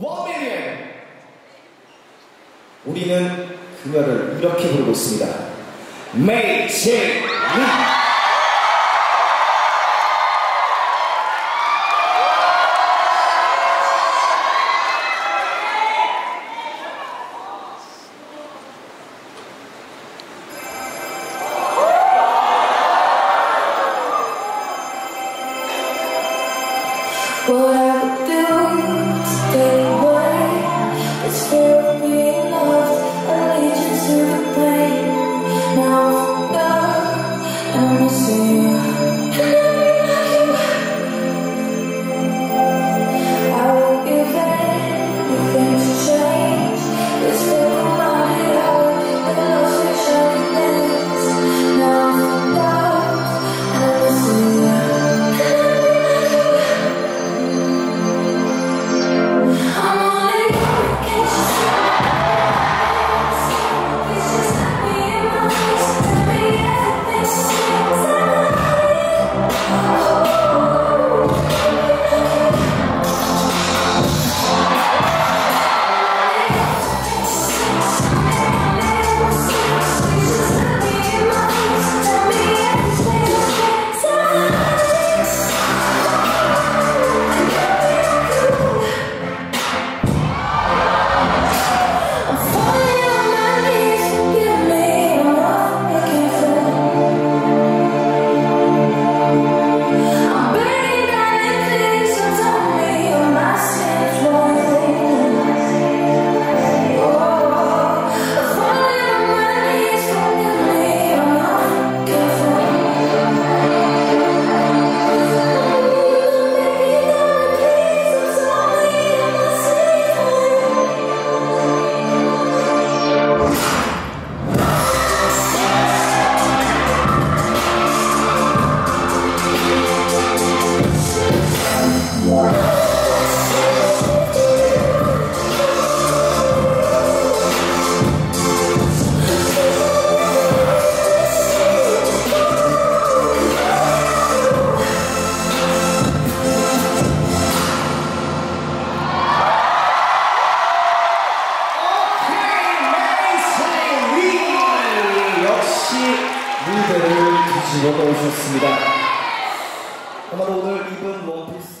원빌리엄 우리는 그녀를 이렇게 부르고 있습니다. 메이체리. What I would do promise you. 무대를 지지고 오셨습니다. 아마도 오늘 입은 원피스